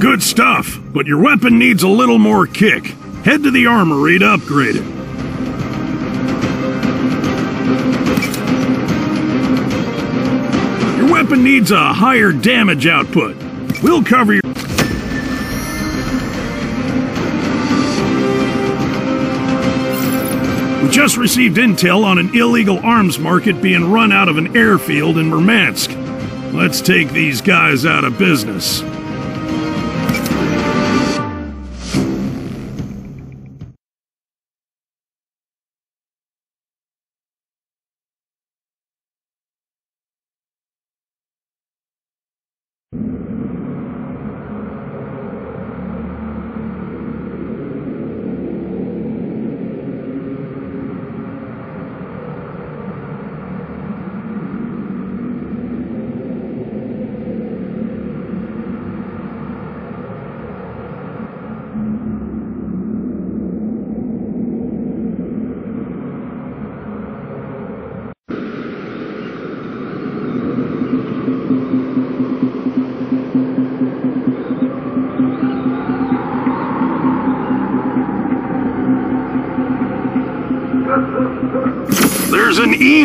Good stuff, but your weapon needs a little more kick. Head to the armory to upgrade it. Your weapon needs a higher damage output. We'll cover your... We just received intel on an illegal arms market being run out of an airfield in Murmansk. Let's take these guys out of business.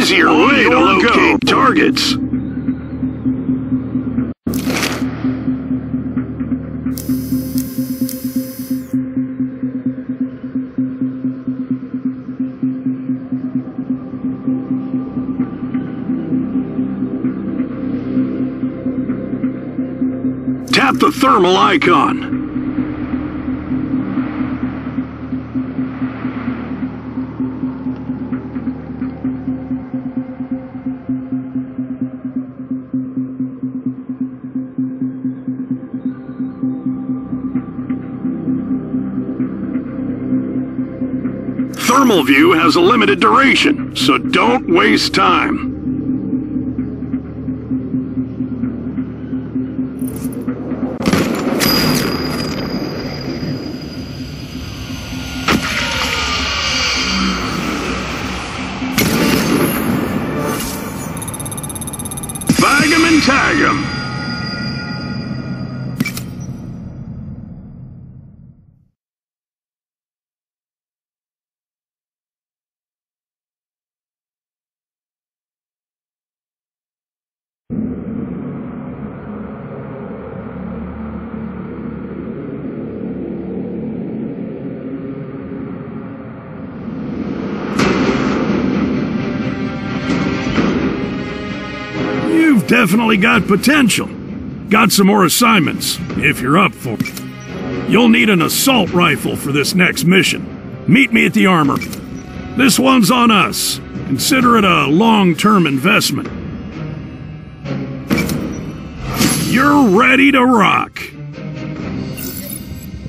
Easier way to locate targets. Tap the thermal icon. Thermal view has a limited duration, so don't waste time. You've definitely got potential. Got some more assignments, if you're up for it. You'll need an assault rifle for this next mission. Meet me at the armor. This one's on us. Consider it a long-term investment. You're ready to rock.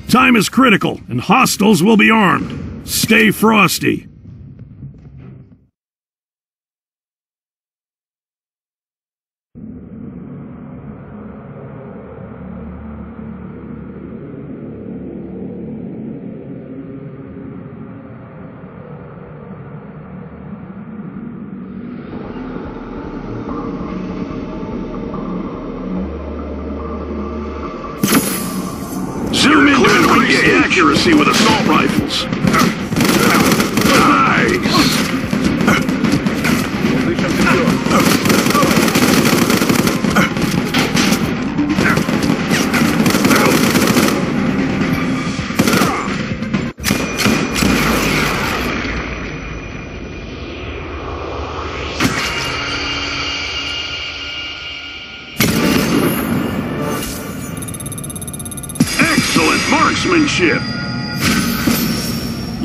Time is critical, and hostiles will be armed. Stay frosty. Zoom in to increase accuracy with assault rifles.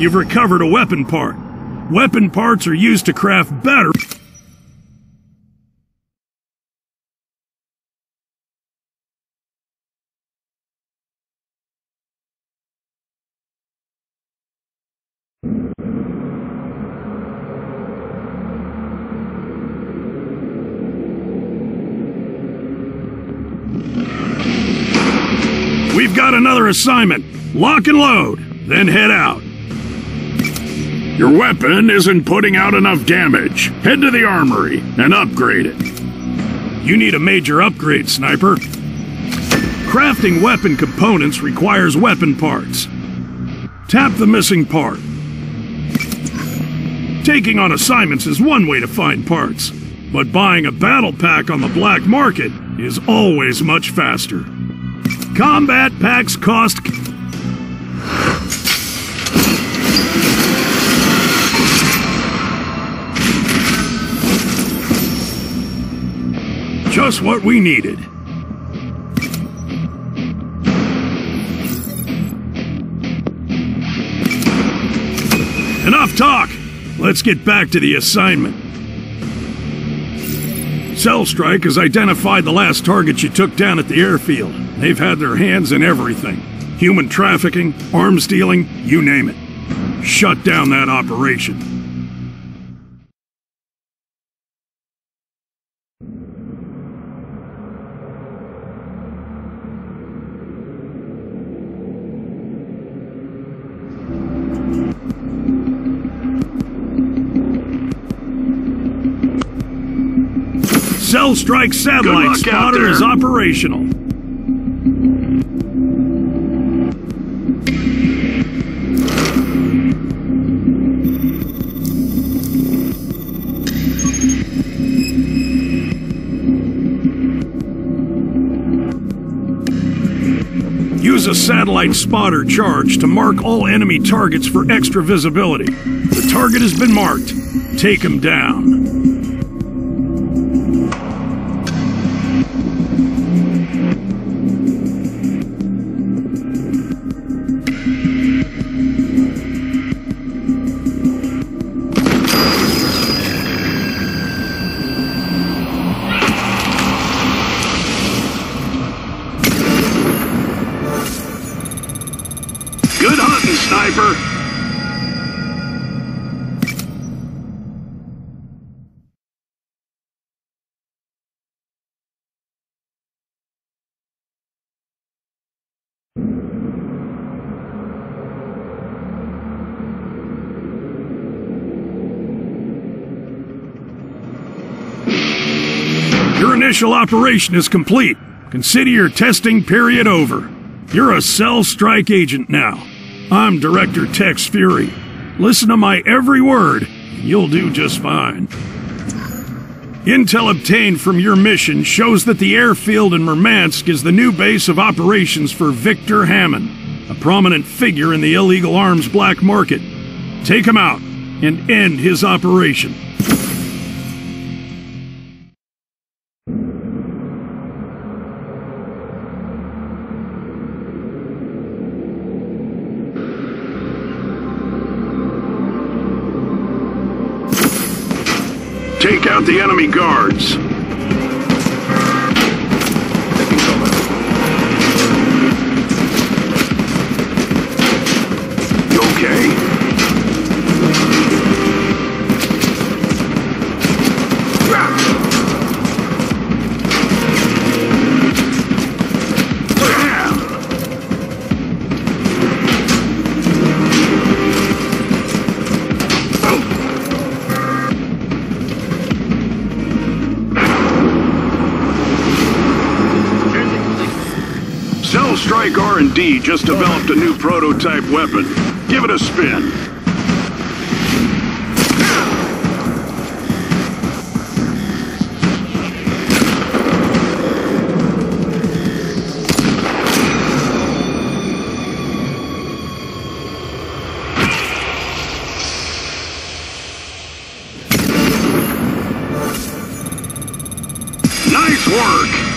You've recovered a weapon part. Weapon parts are used to craft better. We've got another assignment. Lock and load, then head out. Your weapon isn't putting out enough damage. Head to the armory and upgrade it. You need a major upgrade, Sniper. Crafting weapon components requires weapon parts. Tap the missing part. Taking on assignments is one way to find parts, but buying a battle pack on the black market is always much faster. Combat packs cost Just what we needed. Enough talk! Let's get back to the assignment. Cellstrike has identified the last target you took down at the airfield. They've had their hands in everything. Human trafficking, arms dealing, you name it. Shut down that operation. Cell Strike satellite spotter is operational. Use a satellite spotter charge to mark all enemy targets for extra visibility. The target has been marked. Take him down. Initial operation is complete. Consider your testing period over. You're a cell strike agent now. I'm Director Tex Fury. Listen to my every word, and you'll do just fine. Intel obtained from your mission shows that the airfield in Murmansk is the new base of operations for Victor Hammond, a prominent figure in the illegal arms black market. Take him out and end his operation. Take out the enemy guards. Cell Strike R&D just developed a new prototype weapon. Give it a spin. Nice work!